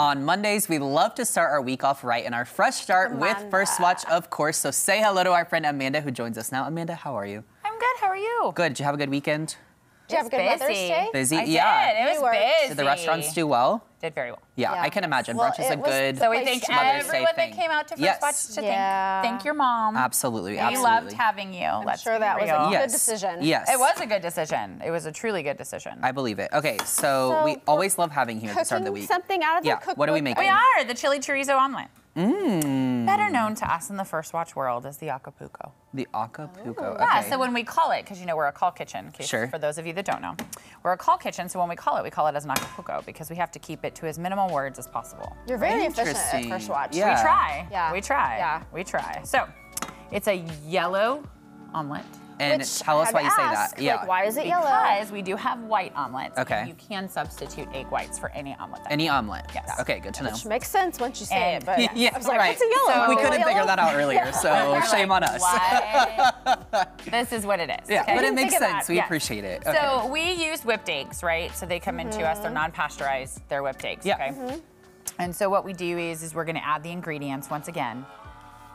On Mondays, we love to start our week off right in our fresh start with First Watch, of course. So say hello to our friend Amanda who joins us now. Amanda, how are you? I'm good. How are you? Good. Did you have a good weekend? Did you have a good Mother's Day? Busy? I yeah. did. It was You busy. Did the restaurants do well? Did very well. Yeah, Yeah. I can imagine. Well, Brunch is a it was- good. So we thank to- Mother's Day everyone thing. that came out to First Yes. Watch to Yeah. thank, thank your mom. Absolutely, We absolutely. loved having you. I'm Let's sure be that was real. a Yes. good decision. Yes. It was a good decision. It was a truly good decision. I believe it. Okay, so, So we always love having you at the start of the Cooking week. something out of the Yeah, cookbook. what are we making? we are the chile chorizo omelet. Mmm. Better mm. known to us in the First Watch world as the Acapulco. The Acapulco. Okay. Yeah, so when we call it, because you know we're a call kitchen, case- Sure. for those of you that don't know, we're a call kitchen. So when we call it, we call it as an Acapulco because we have to keep it to as minimal words as possible. You're very efficient at First Watch. Yeah. We try. Yeah. We try. Yeah. We try. So it's a yellow omelet. And Which tell us I'd why you say ask, that. Yeah. Like, why is it yellow? Because we do have white omelets. and Okay. You can substitute egg whites for any omelet. Any omelet. Yes. Okay, good to know. Which makes sense once you say And- it, but Yeah, I was like, right. what's a yellow? So- we couldn't figure that out earlier, so We're shame like, on us. "What?" this is what it is. Yeah, okay? but it makes sense. We Yeah. appreciate it. Okay. So we use whipped eggs, right? So they come into us. They're mm-hmm. non-pasteurized. They're whipped eggs. Yeah. Okay. Mm-hmm. And so what we do is, is we're going to add the ingredients once again.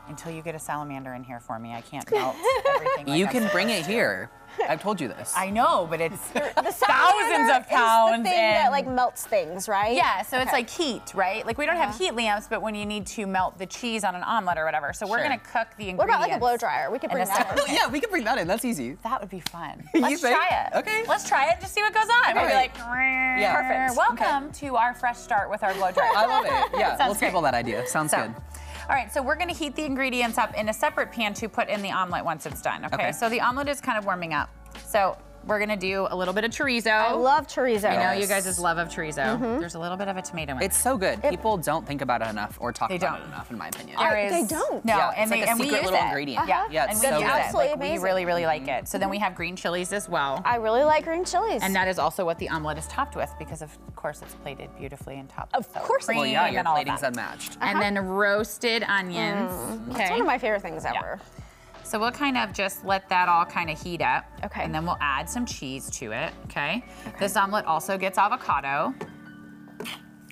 Until you get a salamander in here for me, I can't melt everything. like you I'm can bring supposed it here. I've told you this. I know, but it's The thousands of pounds Is the thing that like melts things, right? Yeah, so it's like heat, right? Like we don't have uh-huh. heat lamps, but when you need to melt the cheese on an omelet or whatever. So we're Sure. gonna cook the ingredients. What about like a blow dryer? We could bring a that in. yeah, we could bring that in. That's easy. That would be fun. Let's think? try it. Okay. Let's try it. Just see what goes on. We'll be like, Yeah. perfect. Welcome to our fresh start with our blow dryer. I love it. Yeah, Sounds we'll great. table that idea. Sounds So, good. All right, so we're gonna heat the ingredients up in a separate pan to put in the omelet once it's done. Okay. Okay. So the omelet is kind of warming up. So we're gonna do a little bit of chorizo. I love chorizo. I know you Yes. guys' love of chorizo. Mm-hmm. There's a little bit of a tomato in It's so good. People don't think about it enough or talk They about don't. it enough, in my opinion. There I- is- they don't. No, Yeah, and, it's they, like a and we secret use little it. ingredient. Yeah, Yeah, it's we so good. it. Absolutely Like, we really, really like mm-hmm. it. So then we have green chilies as well. I really like green chilies. And that is also what the omelet is topped with because, of course, it's plated beautifully and topped Of with sour course it is. Well, yeah, your and all of plating's unmatched. And uh-huh. then roasted onions. Mm. Okay. it's one of my favorite things ever. So we'll kind of just let that all kind of heat up. Okay. And then we'll add some cheese to it. Okay. This omelet also gets avocado.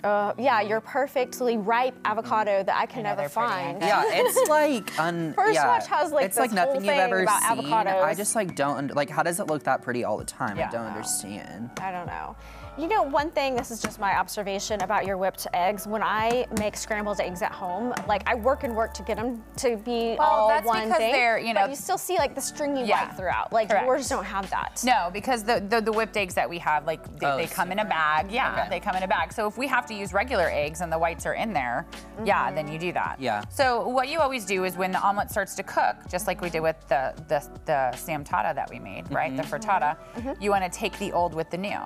Uh, yeah, your perfectly ripe avocado that I can I never find. Yeah, it's like un. First yeah, Watch has, like, it's like this whole nothing you've thing ever about seen. avocados. I just like don't under- like. How does it look that pretty all the time? Yeah. I don't understand. I don't know. You know, one thing, this is just my observation about your whipped eggs. When I make scrambled eggs at home, like I work and work to get them to be Well, all that's one because thing. they're, you know- but you still see like the stringy Yeah. white throughout. Like Correct. yours don't have that. No, because the, the, the whipped eggs that we have, like they, Oh, they come in a bag. Yeah, Okay. they come in a bag. So if we have to use regular eggs and the whites are in there, yeah, then you do that. Yeah. So what you always do is when the omelet starts to cook, just like we did with the the, the samtata that we made, right? The frittata, Mhm. you want to take the old with the new.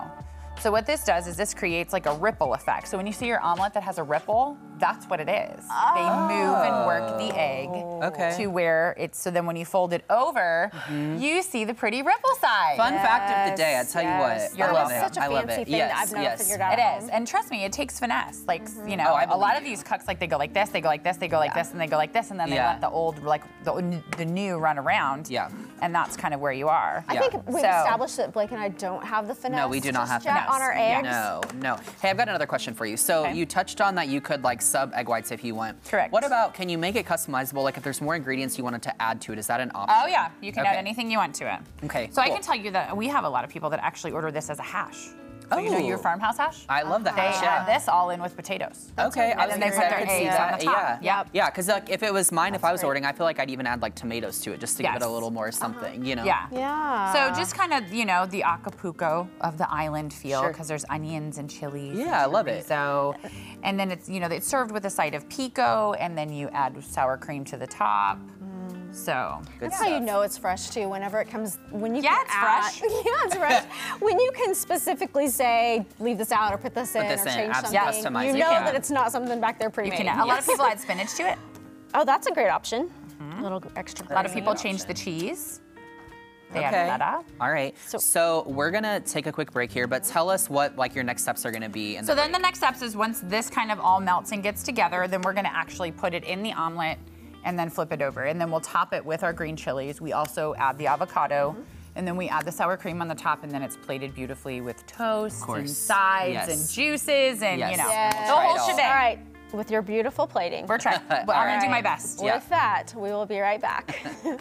So what this does is this creates like a ripple effect. So when you see your omelet that has a ripple, that's what it is. They move and work the egg Okay. to where it's so then when you fold it over, mm-hmm. you see the pretty ripple side. Fun fact of the day. I Yes, tell yes. you what. I That love it. such a I love fancy it. thing yes, that I've never yes. figured out. It at is, and trust me, it takes finesse. Like you mm-hmm. know, Oh, I a lot believe of these cooks like they go like this, they go like this, they go like this, and they go like this, and then they Yeah. let the old like the, the new run around. Yeah. and that's kind of where you are. I Yeah. think we've So- established that Blake and I don't have the finesse. No, we do not have yet finesse. on our eggs. No, no. Hey, I've got another question for you. So Okay. you touched on that you could like sub egg whites if you want. Correct. What about can you make it customizable? Like if there's more ingredients you wanted to add to it, is that an option? Oh yeah, you can Okay. add anything you want to it. Okay, So I can tell you that we have a lot of people that actually order this as a hash. So you know Oh. your farmhouse hash? I love the They hash. Yeah. add this all in with potatoes. Okay, I And was then they put I their could see eggs on that. the top. Yeah, Yep. yeah. Because like if it was mine, if I was great. ordering, I feel like I'd even add like tomatoes to it just to give it a little more uh-huh. something. You know? Yeah. Yeah. So just kind of, you know, the Acapulco of the island feel Sure. because there's onions and chilies. Yeah, I love it. So, and then it's, you know, it's served with a side of pico, and then you add sour cream to the top. So, Good That's how you know it's fresh too. Whenever it comes, when you Yeah, can it's add- fresh. yeah, it's fresh. when you can specifically say, leave this out or put this in this or in, change absolutely something, customize you know yeah. that it's not something back there you pre-made. can. A lot of people add spinach to it. Oh, that's a great option. Mm-hmm. A little extra. A lot of people change the cheese. They Okay. add feta. All right. So, So- we're gonna take a quick break here, but tell us what like your next steps are gonna be. In So the then the next steps is once this kind of all melts and gets together, then we're gonna actually put it in the omelet and then flip it over. And then we'll top it with our green chilies. We also add the avocado. And then we add the sour cream on the top, and then it's plated beautifully with toast and sides Yes. and juices and Yes. you know Yes. the whole it all. shebang. All right, with your beautiful plating. We're trying. But I'm gonna do my best. Yeah. With that, we will be right back.